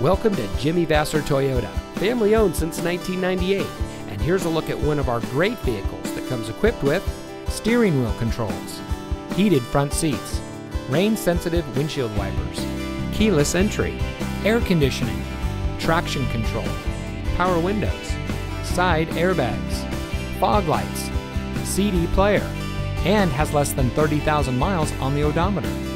Welcome to Jimmy Vasser Toyota, family owned since 1998. And here's a look at one of our great vehicles that comes equipped with steering wheel controls, heated front seats, rain sensitive windshield wipers, keyless entry, air conditioning, traction control, power windows, side airbags, fog lights, CD player, and has less than 30,000 miles on the odometer.